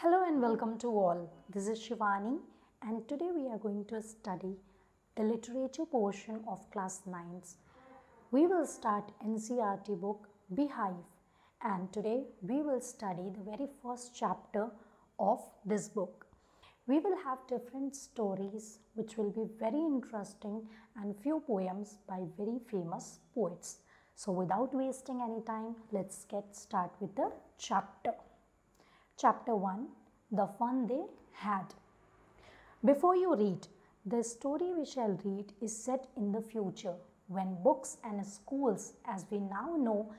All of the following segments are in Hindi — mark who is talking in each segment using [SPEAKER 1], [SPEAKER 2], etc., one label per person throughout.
[SPEAKER 1] Hello and welcome to all. This is Shivani and today we are going to study the literature portion of class 9s. We will start NCRT book Beehive and today we will study the very first chapter of this book. We will have different stories which will be very interesting and few poems by very famous poets. So without wasting any time, let's get start with the chapter. Chapter 1 The Fun They Had. Before you read, the story we shall read is set in the future when books and schools, as we now know,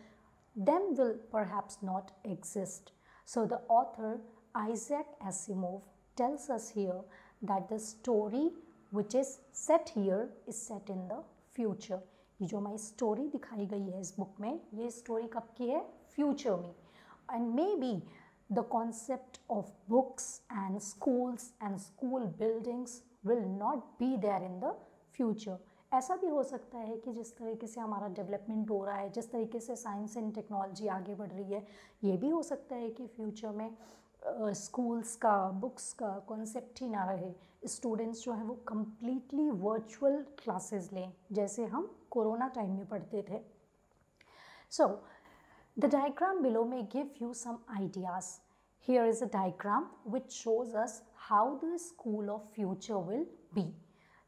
[SPEAKER 1] them will perhaps not exist. So the author Isaac Asimov tells us here that the story which is set here is set in the future. ये जो हमारी स्टोरी दिखाई गई है इस बुक में ये स्टोरी कब की है फ्यूचर में and may be the concept of books and schools and school buildings will not be there in the future. ऐसा भी हो सकता है कि जिस तरीके से हमारा डेवलपमेंट हो रहा है जिस तरीके से साइंस एंड टेक्नोलॉजी आगे बढ़ रही है ये भी हो सकता है कि फ्यूचर में स्कूल्स uh, का बुक्स का कॉन्सेप्ट ही ना रहे। स्टूडेंट्स जो हैं वो कम्प्लीटली वर्चुअल क्लासेस लें जैसे हम कोरोना टाइम में पढ़ते थे। So so, The diagram below may give you some ideas. Here is a diagram which shows us how the school of future will be.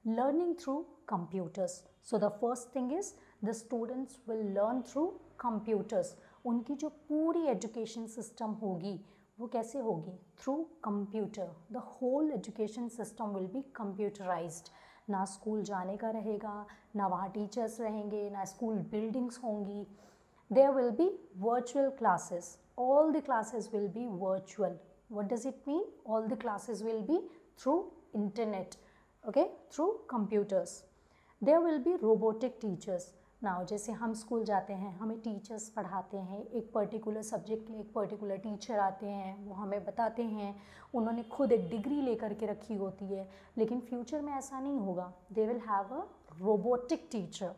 [SPEAKER 1] Learning through computers. So the first thing is the students will learn through computers. उनकी जो पूरी एजुकेशन सिस्टम होगी वो कैसे होगी through computer the whole education system will be computerised ना स्कूल जाने का रहेगा ना वहाँ टीचर्स रहेंगे ना स्कूल बिल्डिंग्स होंगी There will be virtual classes. All the classes will be virtual. What does it mean? All the classes will be through internet, okay, through computers. There will be robotic teachers. Now जैसे हम स्कूल जाते हैं हमें टीचर्स पढ़ाते हैं एक पर्टिकुलर सब्जेक्ट के लिए एक पर्टिकुलर टीचर आते हैं वो हमें बताते हैं उन्होंने खुद एक डिग्री लेकर के रखी होती है लेकिन फ्यूचर में ऐसा नहीं होगा they will have a robotic teacher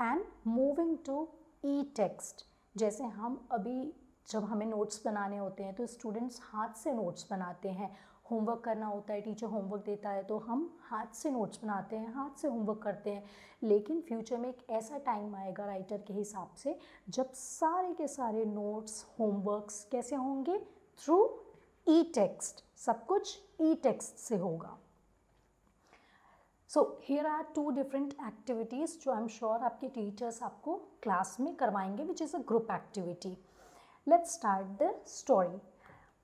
[SPEAKER 1] and moving to e text, जैसे हम अभी जब हमें नोट्स बनाने होते हैं तो स्टूडेंट्स हाथ से नोट्स बनाते हैं। होमवर्क करना होता है टीचर होमवर्क देता है तो हम हाथ से नोट्स बनाते हैं, हाथ से होमवर्क करते हैं। लेकिन फ्यूचर में एक ऐसा टाइम आएगा राइटर के हिसाब से, जब सारे के सारे नोट्स होमवर्क्स कैसे होंगे? थ्रू ई टेक्स्ट सब कुछ ई टेक्स्ट से होगा। So here are two different activities जो आई एम श्योर आपके टीचर्स आपको क्लास में करवाएंगे which is a group activity let's start the story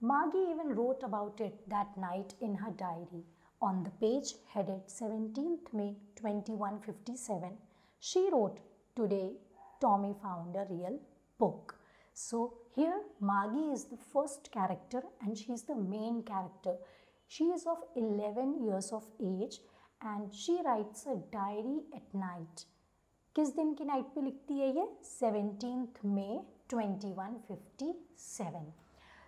[SPEAKER 1] Maggie even wrote about it that night in her diary on the page headed 17th May 2157. She wrote, Today Tommy found a real book. So here Maggie is the first character and she is the main character. She is of 11 years of age and she writes a diary at night किस दिन की नाइट पे लिखती है ये? Seventeenth May twenty one fifty seven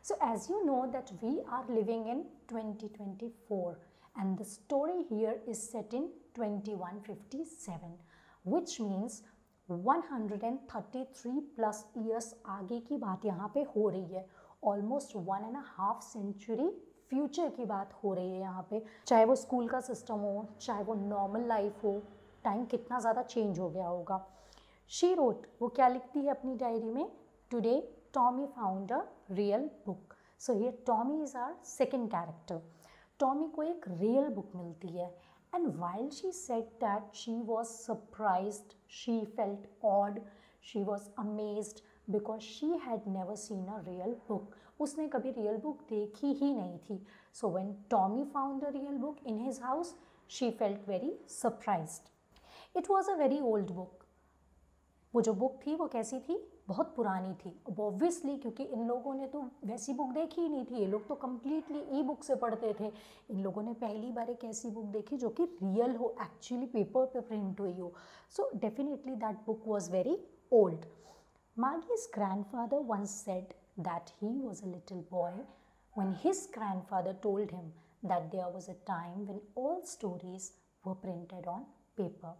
[SPEAKER 1] so, as you know that we are living in 2024 and the story here is set in 2157 which means 133 plus years आगे की बात यहाँ पे हो रही है. Almost one and half century future की बात हो रही है यहाँ पे। चाहे वो स्कूल का सिस्टम हो, चाहे वो नॉर्मल लाइफ हो टाइम कितना ज़्यादा चेंज हो गया होगा। शी रोट वो क्या लिखती है अपनी डायरी में? Today Tommy found a real book so ये Tommy is our second character Tommy को एक रियल बुक मिलती है। And while she said that she was surprise she felt odd she was amazed because she had never seen a real book उसने कभी रियल बुक देखी ही नहीं थी। So when Tommy found the real book in his house she felt very surprise it was a very old book वो जो बुक थी, वो कैसी थी? बहुत पुरानी थी। अब ऑब्वियसली क्योंकि इन लोगों ने तो वैसी बुक देखी ही नहीं थी। ये लोग तो कम्प्लीटली ई बुक से पढ़ते थे। इन लोगों ने पहली बार एक ऐसी बुक देखी जो कि रियल हो एक्चुअली पेपर पे प्रिंट हुई हो। So definitely that book was very old Maggie's grandfather once said that he was a little boy when his grandfather told him that there was a time when all stories were printed on paper.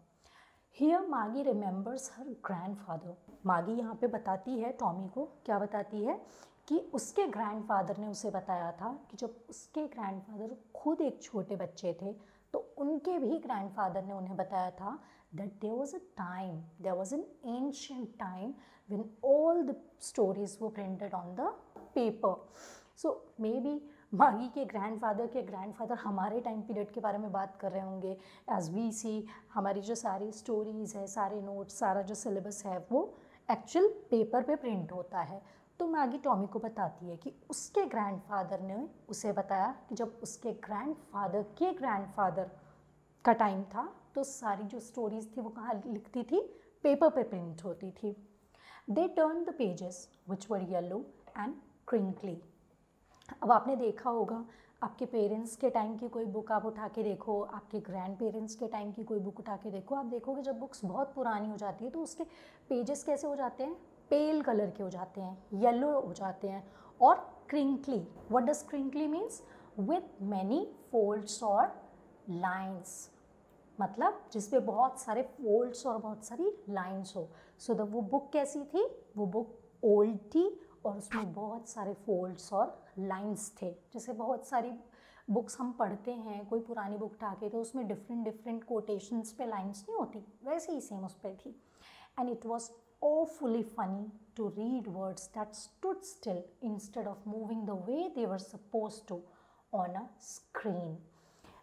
[SPEAKER 1] Here Maggie remembers her grandfather. Maggie यहाँ पे बताती है टॉमी को क्या बताती है कि उसके ग्रैंडफादर ने उसे बताया था कि जब उसके ग्रैंडफादर खुद एक छोटे बच्चे थे तो उनके भी ग्रैंडफादर ने उन्हें बताया था there was a time there was an ancient time when all the stories वो printed on the paper so maybe Maggie के ग्रैंडफादर के ग्रैंडफादर हमारे टाइम पीरियड के बारे में बात कर रहे होंगे। एज वी सी हमारी जो सारी स्टोरीज़ है, सारे नोट्स सारा जो सिलेबस है, वो एक्चुअल पेपर पे प्रिंट होता है। तो मैगी टॉमी को बताती है कि उसके ग्रैंडफादर ने उसे बताया कि जब उसके ग्रैंडफादर के ग्रैंडफादर का टाइम था तो सारी जो स्टोरीज थी वो कहाँ लिखती थी? पेपर पे प्रिंट होती थी। They turn the pages which were yellow and crinkly अब आपने देखा होगा, आपके पेरेंट्स के टाइम की कोई बुक आप उठा के देखो, आपके ग्रैंड पेरेंट्स के टाइम की कोई बुक उठा के देखो, आप देखोगे जब बुक्स बहुत पुरानी हो जाती है तो उसके पेजेस कैसे हो जाते हैं? पेल कलर के हो जाते हैं येलो हो जाते हैं और crinkly what does crinkly means with many folds और लाइंस मतलब जिसपे बहुत सारे फोल्ड्स और बहुत सारी लाइंस हो। सो so, द वो बुक कैसी थी? वो बुक ओल्ड थी और उसमें बहुत सारे फोल्ड्स और लाइंस थे। जैसे बहुत सारी बुक्स हम पढ़ते हैं कोई पुरानी बुक उठा के तो उसमें डिफरेंट डिफरेंट कोटेशंस पे लाइंस नहीं होती वैसे ही सेम उस पर थी। And it was awfully funny to read words that stood still instead of moving the way they were supposed to on a screen.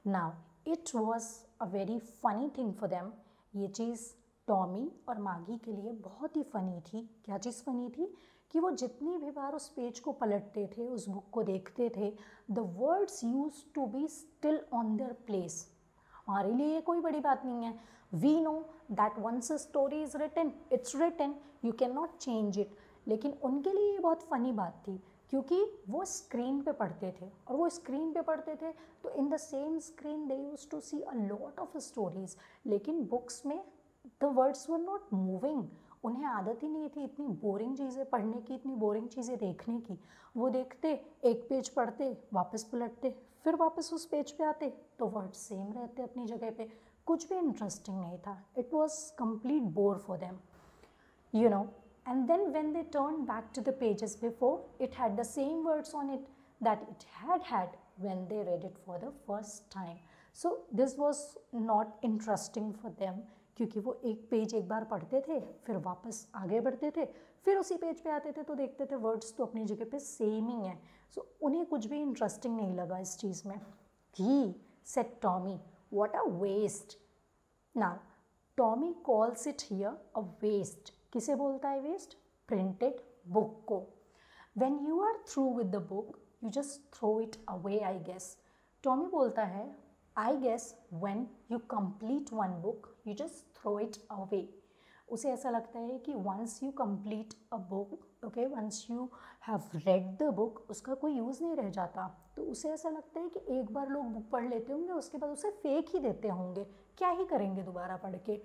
[SPEAKER 1] Now, it was a very funny thing for them. ये चीज़ टॉमी और मागी के लिए बहुत ही फ़नी थी। क्या चीज़ फ़नी थी? कि वो जितनी भी बार उस पेज को पलटते थे, उस बुक को देखते थे the words used to be still on their place हमारे लिए ये कोई बड़ी बात नहीं है। We know that once a story is written it's written you can not change it लेकिन उनके लिए ये बहुत फ़नी बात थी। क्योंकि वो स्क्रीन पे पढ़ते थे। और वो स्क्रीन पे पढ़ते थे तो in the same screen they used to see a lot of stories लेकिन बुक्स में the words were not moving उन्हें आदत ही नहीं थी इतनी बोरिंग चीज़ें पढ़ने की, इतनी बोरिंग चीज़ें देखने की। वो देखते, एक पेज पढ़ते, वापस पलटते, फिर वापस उस पेज पे आते तो वर्ड सेम रहते अपनी जगह पे। कुछ भी इंटरेस्टिंग नहीं था। It was complete bore for them you know and then when they turn back to the pages before it had the same words on it that it had had when they read it for the first time so this was not interesting for them क्योंकि वो एक पेज एक बार पढ़ते थे फिर वापस आगे बढ़ते थे फिर उसी पेज पे आते थे तो देखते थे वर्ड्स तो अपनी जगह पे सेम ही हैं। सो so, उन्हें कुछ भी इंटरेस्टिंग नहीं लगा इस चीज़ में ही said Tommy what a waste. Now Tommy calls it here a waste किसे बोलता है वेस्ट प्रिंटेड बुक को। When you are through with the book you just throw it away I guess Tommy बोलता है I guess when you complete one book you just throw it away उसे ऐसा लगता है कि once you complete a book okay once you have read the book उसका कोई यूज़ नहीं रह जाता। तो उसे ऐसा लगता है कि एक बार लोग बुक पढ़ लेते होंगे, उसके बाद उसे फेक ही देते होंगे। क्या ही करेंगे दोबारा पढ़ के?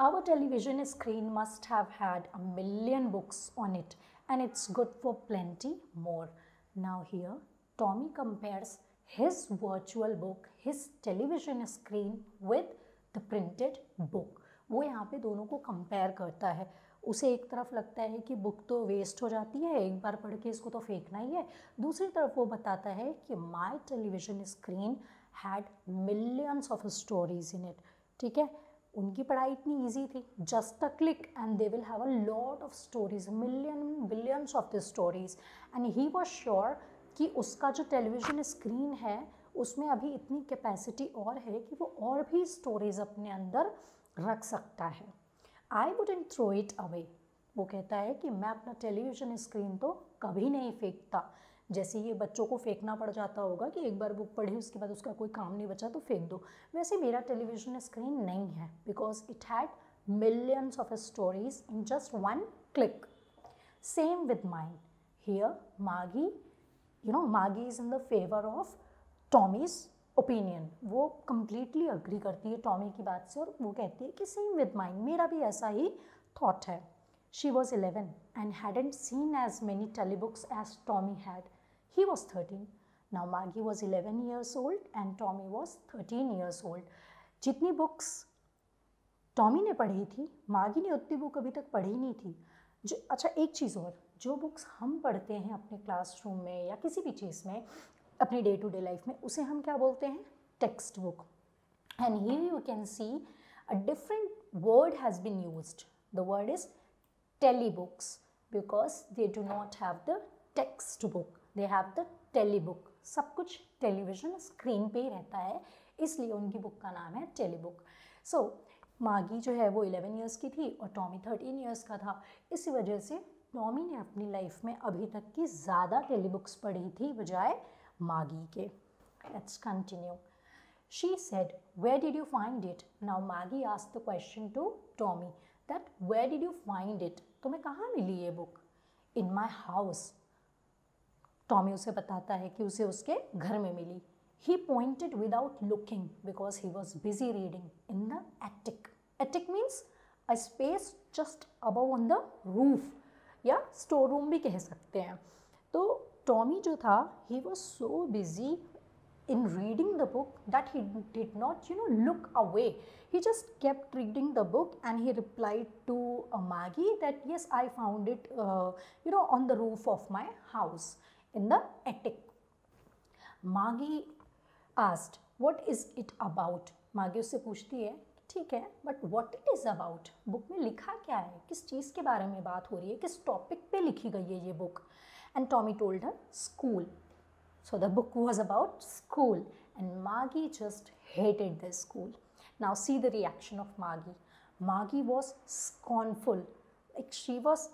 [SPEAKER 1] Our television screen must have had a million books on it and it's good for plenty more now here Tommy compares his virtual book his television screen with the printed book वो यहाँ पे दोनों को कंपेयर करता है। उसे एक तरफ़ लगता है कि बुक तो वेस्ट हो जाती है, एक बार पढ़ के इसको तो फेंकना ही है। दूसरी तरफ़ वो बताता है कि my television screen had millions of stories in it ठीक है? उनकी पढ़ाई इतनी ईजी थी just a click and they will have a lot of stories million billions of the stories and he was sure कि उसका जो टेलीविज़न स्क्रीन है, उसमें अभी इतनी कैपेसिटी और है कि वो और भी स्टोरीज अपने अंदर रख सकता है। I wouldn't throw it away वो कहता है कि मैं अपना टेलीविज़न स्क्रीन तो कभी नहीं फेंकता। जैसे ये बच्चों को फेंकना पड़ जाता होगा कि एक बार बुक पढ़ी, उसके बाद उसका कोई काम नहीं बचा तो फेंक दो। वैसे मेरा टेलीविज़न स्क्रीन नहीं है because it had millions of stories in just one click same with mind here Maggie you know Maggie is in the favour of Tommy's opinion वो कम्प्लीटली अग्री करती है टॉमी की बात से और वो कहती है कि सेम विद माइंड मेरा भी ऐसा ही थॉट है। She was eleven and hadn't seen as many telebooks as Tommy had he was thirteen now Maggie was eleven years old and Tommy was thirteen years old जितनी बुक्स टॉमी ने पढ़ी थी मागी ने उतनी बुक अभी तक पढ़ी नहीं थी। जो अच्छा एक चीज़ और, जो बुक्स हम पढ़ते हैं अपने क्लासरूम में या किसी भी चीज़ में, अपनी डे टू डे लाइफ में, उसे हम क्या बोलते हैं? Textbook and here you can see a different word has been used the word is telebooks because they do not have the textbook they have the telebook सब कुछ टेलीविज़न स्क्रीन पे ही रहता है इसलिए उनकी बुक का नाम है टेलीबुक सो so, मागी जो है वो 11 इयर्स की थी और टॉमी 13 इयर्स का था। इसी वजह से टॉमी ने अपनी लाइफ में अभी तक की ज़्यादा टेलीबुक्स पढ़ी थी बजाय मागी के। Let's continue she said where did you find it now Maggie ask the question to Tommy that where did you find it तुम्हें कहाँ मिली ये book in my house Tommy उसे बताता है कि उसे उसके घर में मिली। He pointed without looking because he was busy reading in the attic attic means a space just above on the roof या स्टोर रूम भी कह सकते हैं। तो टॉमी जो था he was so busy in reading the book that he did not you know look away he just kept reading the book and he reply to Maggie that yes I found it you know on the roof of my house in the attic. Maggie asked what is it about Maggie उससे पूछती है, ठीक है but what it is about book में लिखा क्या है? किस चीज़ के बारे में बात हो रही है? किस टॉपिक पे लिखी गई है ये book and Tommy told her school so the book was about school and Maggie just hated the school now see the reaction of Maggie Maggie was scornful she was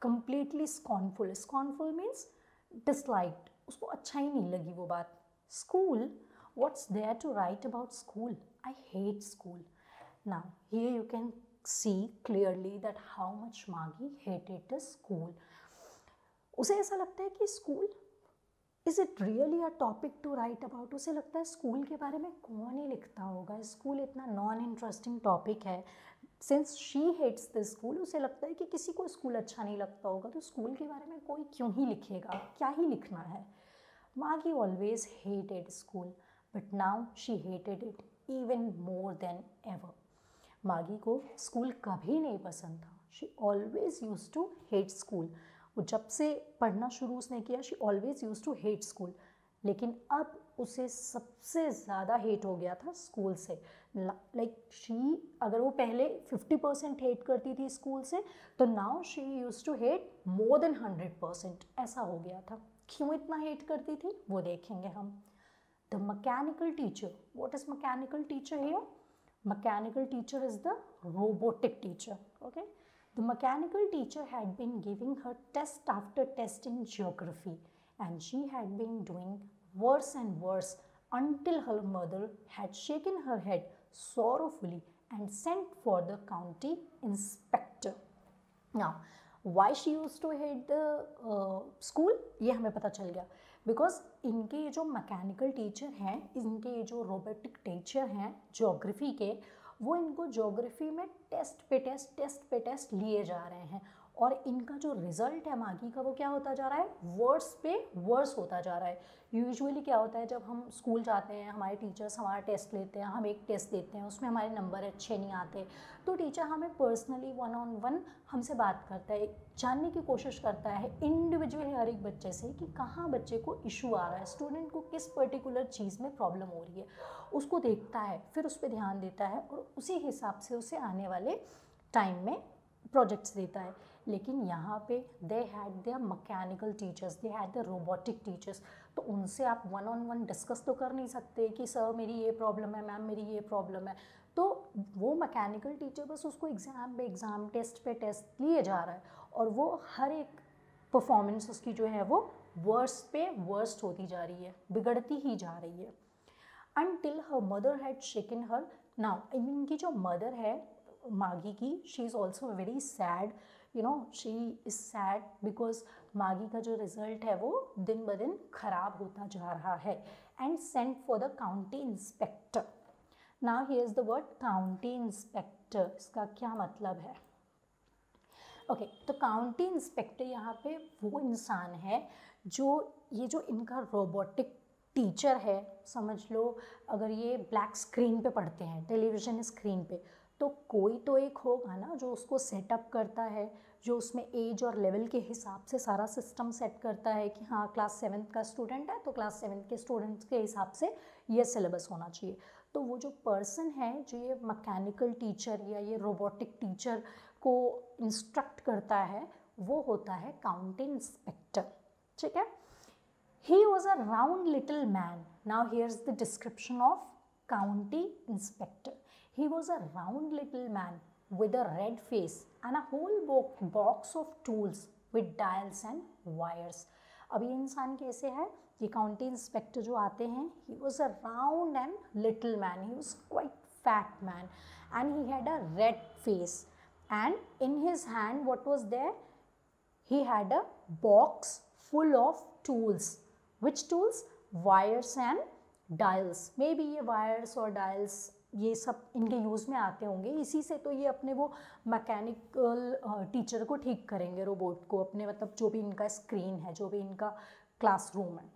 [SPEAKER 1] completely scornful. Scornful means dislike उसको अच्छा ही नहीं लगी वो बात। School what's there to write about school I hate school ना ही you can see clearly that how much Maggie hate it school उसे ऐसा लगता है कि school is it really a topic to write about उसे लगता है स्कूल के बारे में कौन ही लिखता होगा? स्कूल इतना नॉन इंटरेस्टिंग टॉपिक है। Since she hates the school उसे लगता है कि किसी को स्कूल अच्छा नहीं लगता होगा तो स्कूल के बारे में कोई क्यों ही लिखेगा? क्या ही लिखना है? Maggie always hated school but now she hated it even more than ever Maggie को स्कूल कभी नहीं पसंद था. She always used to hate school वो जब से पढ़ना शुरू उसने किया she always used to hate school लेकिन अब उसे सबसे ज़्यादा हेट हो गया था स्कूल से। लाइक शी अगर वो पहले 50 परसेंट हेट करती थी स्कूल से तो now she use to hate more than 100 percent ऐसा हो गया था। क्यों इतना हेट करती थी? वो देखेंगे हम। The mechanical teacher what is mechanical teacher here mechanical teacher is the robotic teacher okay the mechanical teacher had been giving her test after test in geography and she had been doing worse and worse until her mother had shaken her head sorrowfully and sent for the county inspector. Now, why she use to hate the school ये हमें पता चल गया। बिकॉज़ इनके जो मैकेनिकल टीचर हैं इनके जो रोबोटिक टीचर हैं जोग्राफ़ी के वो इनको जोग्राफ़ी में टेस्ट पे टेस्ट टेस्ट पे टेस्ट लिए जा रहे हैं। और इनका जो रिज़ल्ट है मागी का वो क्या होता जा रहा है? वर्स पे वर्स होता जा रहा है। यूजुअली क्या होता है, जब हम स्कूल जाते हैं, हमारे टीचर्स हमारा टेस्ट लेते हैं, हम एक टेस्ट देते हैं, उसमें हमारे नंबर अच्छे नहीं आते तो टीचर हमें पर्सनली वन ऑन वन हमसे बात करता है, जानने की कोशिश करता है इंडिविजुअली हर एक बच्चे से कि कहाँ बच्चे को इशू आ रहा है स्टूडेंट को किस पर्टिकुलर चीज़ में प्रॉब्लम हो रही है। उसको देखता है, फिर उस पर ध्यान देता है और उसी हिसाब से उसे आने वाले टाइम में प्रोजेक्ट्स देता है। लेकिन यहाँ पे they had their mechanical teachers they had the robotic teachers तो उनसे आप वन ऑन वन डिस्कस तो कर नहीं सकते कि सर मेरी ये प्रॉब्लम है मैम मेरी ये प्रॉब्लम है. तो वो मैकेनिकल टीचर बस उसको एग्ज़ाम पे एग्ज़ाम टेस्ट पे टेस्ट लिए जा रहा है और वो हर एक परफॉर्मेंस उसकी जो है वो वर्स पे वर्स्ट होती जा रही है, बिगड़ती ही जा रही है। Until her mother had shaken her now इनकी जो मदर है, मागी की she is also very sad you know she is sad because Maggie का जो रिज़ल्ट है वो दिन ब दिन खराब होता जा रहा है and sent for the county inspector now he is the word county inspector इसका क्या मतलब है? ओके okay, तो काउंटी इंस्पेक्टर यहाँ पे वो इंसान है जो ये जो इनका रोबोटिक टीचर है समझ लो अगर ये ब्लैक स्क्रीन पे पढ़ते हैं टेलीविज़न स्क्रीन पे तो कोई तो एक होगा ना जो उसको सेटअप करता है, जो उसमें एज और लेवल के हिसाब से सारा सिस्टम सेट करता है कि हाँ क्लास सेवन्थ का स्टूडेंट है तो क्लास सेवन्थ के स्टूडेंट्स के हिसाब से ये सिलेबस होना चाहिए। तो वो जो पर्सन है, जो ये मैकेनिकल टीचर या ये रोबोटिक टीचर को इंस्ट्रक्ट करता है, वो होता है काउंटी इंस्पेक्टर ठीक है? He was a round little man now here's the description of county inspector He was a round little man with a red face and a whole box of tools with dials and wires. अब ये इंसान कैसे है ये काउंटी इंस्पेक्टर जो आते हैं he was a round and little man he was quite fat man and he had a red face and in his hand what was there he had a box full of tools which tools wires and dials maybe ये wires और dials ये सब इनके यूज़ में आते होंगे। इसी से तो ये अपने वो मैकेनिकल टीचर को ठीक करेंगे, रोबोट को अपने मतलब जो भी इनका स्क्रीन है, जो भी इनका क्लासरूम है।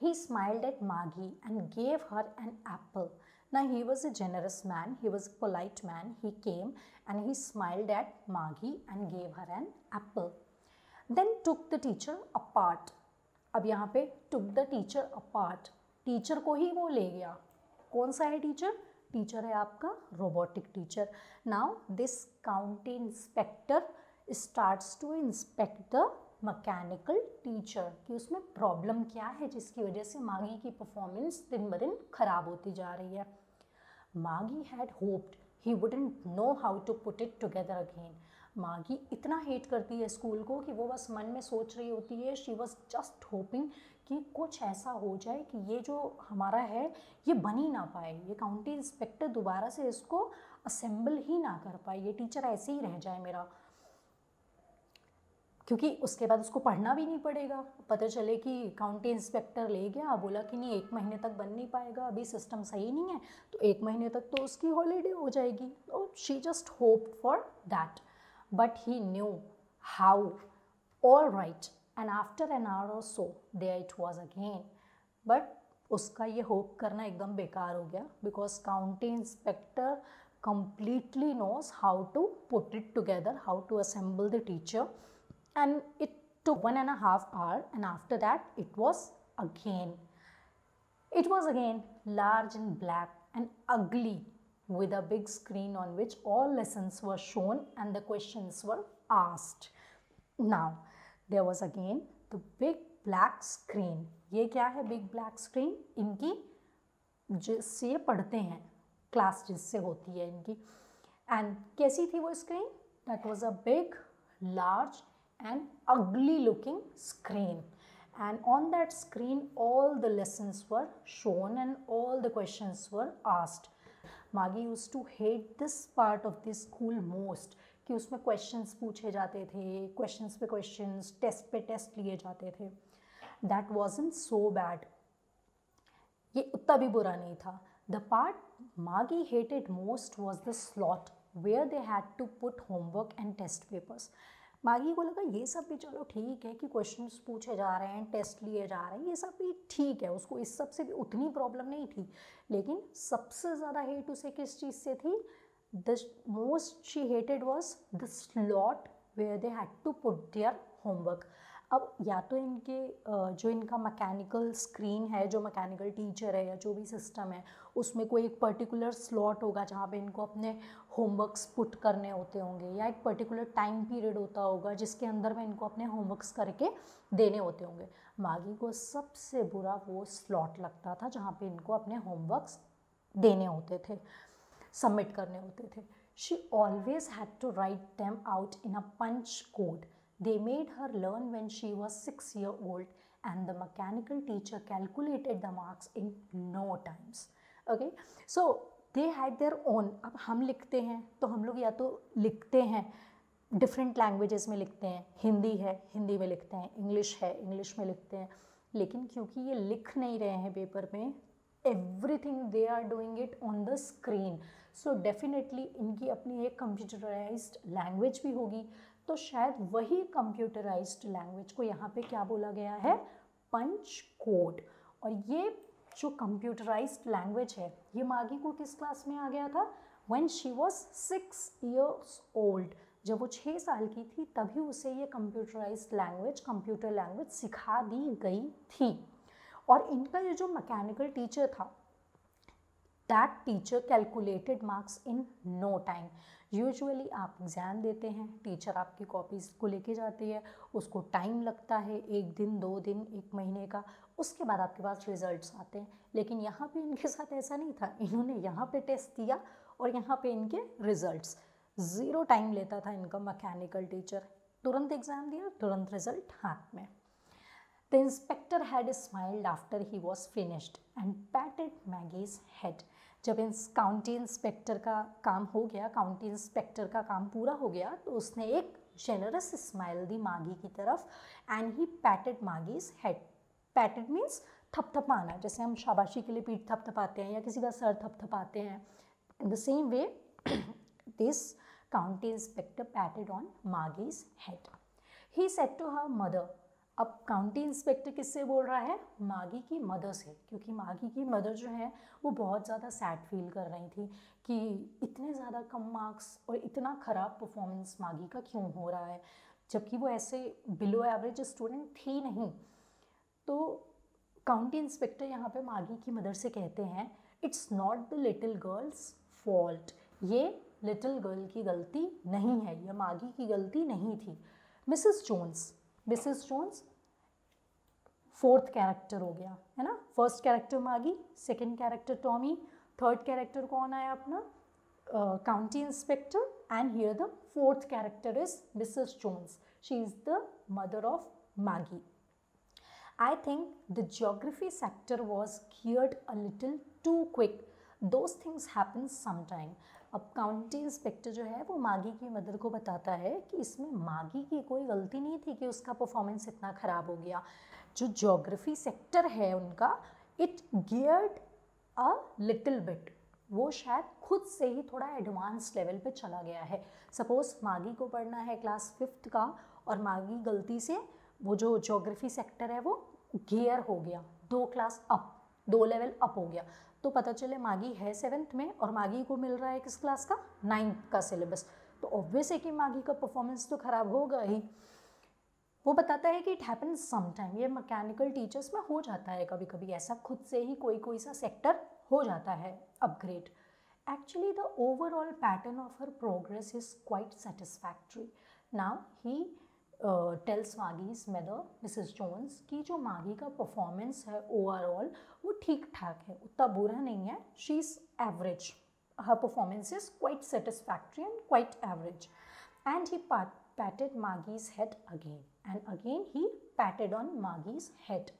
[SPEAKER 1] He smiled at Maggie and gave her an apple ना he was a generous man he was a polite man he came and he smiled at Maggie and gave her an apple then took the teacher apart अब यहाँ पे took the teacher apart teacher को ही वो ले गया। कौन सा है टीचर टीचर है आपका, robotic teacher. Now this county inspector starts to inspect the mechanical teacher कि उसमें प्रॉब्लम क्या है, जिसकी वजह से मागी की परफॉर्मेंस दिन ब दिन खराब होती जा रही है। Maggie had hoped he wouldn't know how to put it together again Maggie इतना हेट करती है स्कूल को कि वो बस मन में सोच रही होती है शी वॉज़ जस्ट होपिंग कि कुछ ऐसा हो जाए कि ये जो हमारा है, ये बन ही ना पाए। ये काउंटी इंस्पेक्टर दोबारा से इसको असेंबल ही ना कर पाए। ये टीचर ऐसे ही रह जाए मेरा। क्योंकि उसके बाद उसको पढ़ना भी नहीं पड़ेगा। पता चले कि काउंटी इंस्पेक्टर ले गया, बोला कि नहीं, एक महीने तक बन नहीं पाएगा, अभी सिस्टम सही नहीं है तो एक महीने तक तो उसकी हॉलीडे हो जाएगी। तो she just hope for that but he knew how all right and after an hour और so they it was again but उसका ये होप करना एकदम बेकार हो गया because county inspector completely knows how to put it together how to assemble the teacher and it took one and a half hour and after that it was again it was again large and black and ugly with a big screen on which all lessons were shown and the questions were asked now there was again the big black screen ये क्या है बिग ब्लैक स्क्रीन इनकी जिससे ये पढ़ते हैं क्लास जिससे होती है इनकी। एंड कैसी थी वो screen that was a big large and ugly looking screen and on that screen all the lessons were shown and all the question were asked Maggie use to hate this part of this school most कि उसमें क्वेश्चंस पूछे जाते थे क्वेश्चंस पे क्वेश्चंस टेस्ट पे टेस्ट लिए जाते थे। That wasn't so bad ये उतना भी बुरा नहीं था। The part Maggie hated most was the slot where they had to put homework and test papers Maggie को लगा, ये सब भी चलो ठीक है कि क्वेश्चंस पूछे जा रहे हैं टेस्ट लिए जा रहे हैं, ये सब भी ठीक है। उसको इस सबसे भी उतनी प्रॉब्लम नहीं थी। लेकिन सबसे ज़्यादा हेट उसे किस चीज़ से थी? The most she hated was the slot where they had to put their homework अब या तो इनके जो इनका मैकेनिकल स्क्रीन है, जो मैकेनिकल टीचर है या जो भी सिस्टम है, उसमें कोई एक पर्टिकुलर स्लॉट होगा जहाँ पे इनको अपने होमवर्क्स पुट करने होते होंगे या एक पर्टिकुलर टाइम पीरियड होता होगा जिसके अंदर में इनको अपने होमवर्क्स करके देने होते होंगे। मागी को सबसे बुरा वो स्लॉट लगता था जहाँ पे इनको अपने होमवर्क्स देने होते थे। सबमिट करने होते थे। She always had to write them out in a punch code They made her learn when she was six year old and the mechanical teacher calculated the marks in no times. Okay, so they had their own. अब हम लिखते हैं तो हम लोग या तो लिखते हैं डिफरेंट लैंग्वेजेस में लिखते हैं। हिंदी है हिंदी में लिखते हैं। इंग्लिश है इंग्लिश में लिखते हैं। लेकिन क्योंकि ये लिख नहीं रहे हैं पेपर में everything they are doing it on the screen so definitely इनकी अपनी एक कंप्यूटराइज्ड लैंग्वेज भी होगी। तो शायद वही कंप्यूटराइज्ड लैंग्वेज को यहाँ पे क्या बोला गया है? पंच कोड और ये जो कंप्यूटराइज्ड लैंग्वेज है, ये मागी को किस क्लास में आ गया था? When she was six years old जब वो छः साल की थी, तभी उसे ये कंप्यूटराइज लैंग्वेज कंप्यूटर लैंग्वेज सिखा दी गई थी। और इनका ये जो मैकेनिकल टीचर था that teacher calculated marks in no time usually आप एग्ज़ाम देते हैं टीचर आपकी कॉपीज़ को लेके जाती है, उसको टाइम लगता है, एक दिन, दो दिन, एक महीने का, उसके बाद आपके पास रिजल्ट्स आते हैं। लेकिन यहाँ पे इनके साथ ऐसा नहीं था। इन्होंने यहाँ पे टेस्ट दिया और यहाँ पे इनके रिजल्ट्स ज़ीरो टाइम लेता था इनका मैकेनिकल टीचर तुरंत एग्ज़ाम दिया, तुरंत रिज़ल्ट हाथ में। The inspector had smiled after he was finished and patted Maggie's head जब इन काउंटी इंस्पेक्टर का काम हो गया काउंटी इंस्पेक्टर का काम पूरा हो गया तो उसने एक जेनरस स्माइल दी मागी की तरफ़ and he patted Maggie's head patted means थपथपाना, जैसे हम शाबाशी के लिए पीठ थपथपाते हैं या किसी का सर थपथपाते हैं। In the same way this county inspector patted on Maggie's head he said to her mother अब काउंटी इंस्पेक्टर किससे बोल रहा है? मागी की मदर से। क्योंकि मागी की मदर जो है, वो बहुत ज़्यादा सैड फील कर रही थी कि इतने ज़्यादा कम मार्क्स और इतना ख़राब परफॉर्मेंस मागी का क्यों हो रहा है? जबकि वो ऐसे बिलो एवरेज स्टूडेंट थी नहीं। तो काउंटी इंस्पेक्टर यहाँ पे मागी की मदर से कहते हैं it's not the little girl's fault ये लिटिल गर्ल की गलती नहीं है। यह मागी की गलती नहीं थी। Mrs Jones Mrs Jones fourth character हो गया, है ना? First character Maggie second character Tommy, third character कौन आया अपना? County inspector and here the fourth character is Mrs Jones she is the mother of Maggie I think the geography sector was geared a little too quick. Those things happen sometime. अब काउंटी इंस्पेक्टर जो है, वो मागी की मदर को बताता है कि इसमें मागी की कोई गलती नहीं थी कि उसका परफॉर्मेंस इतना ख़राब हो गया। जो जोग्राफी सेक्टर है उनका it geared a little bit वो शायद खुद से ही थोड़ा एडवांस लेवल पे चला गया है। सपोज़ मागी को पढ़ना है क्लास फिफ्थ का और मागी गलती से वो जो जोग्राफी सेक्टर है वो गियर हो गया। दो क्लास अप दो लेवल अप हो गया। तो पता चले मागी है सेवन्थ में और मागी को मिल रहा है किस क्लास का? नाइन्थ का सिलेबस तो ऑब्वियस है कि मागी का परफॉर्मेंस तो ख़राब होगा ही। वो बताता है कि इट हैपन समटाइम ये मैकेनिकल टीचर्स में हो जाता है कभी कभी ऐसा खुद से ही कोई कोई सा सेक्टर हो जाता है upgrade actually the overall pattern of her progress is quite satisfactory now he tells Maggie's mother Mrs Jones की जो मागी का परफॉर्मेंस है ओवरऑल वो ठीक ठाक है. उतना बुरा नहीं है. She is average her performance is quite satisfactory and quite average and he pat Maggie's head again. And again he patted on Maggie's head.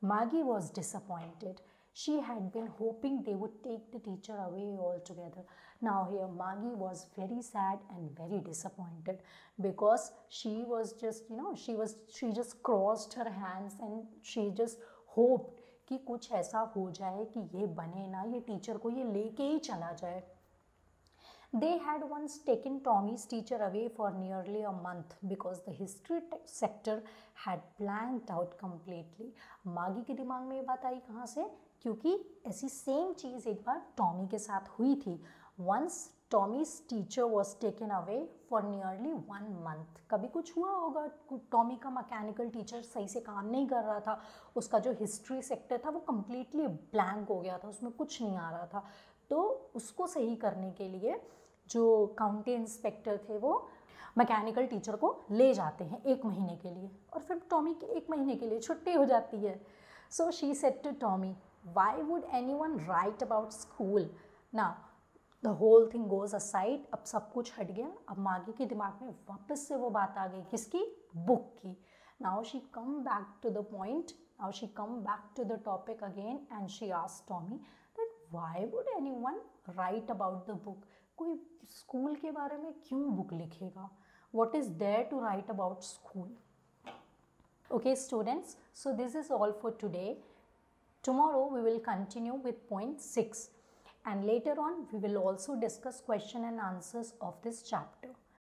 [SPEAKER 1] Maggie was disappointed. She had been hoping they would take the teacher away altogether. Now, here Maggie was very sad and very disappointed because she was just, you know, she was, she just crossed her hands and she just hoped कि कुछ ऐसा हो जाए कि ये बने ना ये टीचर को ये लेके ही चला जाए they had once taken Tommy's teacher away for nearly a month because the history sector had plan out completely Maggie के दिमाग में ये बात आई कहाँ से? क्योंकि ऐसी सेम चीज़ एक बार टॉमी के साथ हुई थी। Once Tommy's teacher was taken away for nearly one month कभी कुछ हुआ होगा? टॉमी का मैकेनिकल टीचर सही से काम नहीं कर रहा था। उसका जो हिस्ट्री सेक्टर था वो कम्प्लीटली ब्लैंक हो गया था। उसमें कुछ नहीं आ रहा था। तो उसको सही करने के लिए जो काउंटी इंस्पेक्टर थे वो मैकेनिकल टीचर को ले जाते हैं एक महीने के लिए। और फिर टॉमी की एक महीने के लिए छुट्टी हो जाती है। So she said to Tommy why would anyone write about school ना the whole thing goes aside अब सब कुछ हट गया। अब मागी के दिमाग में वापस से वो बात आ गई किसकी? बुक की। Now she come back to the point now she come back to the topic again and she ask Tommy Why would anyone write about the book कोई स्कूल के बारे में क्यों बुक लिखेगा what is there to write about school okay students so this is all for today tomorrow we will continue with point 6 and later on we will also discuss question and answers of this chapter.